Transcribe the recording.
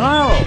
Hello.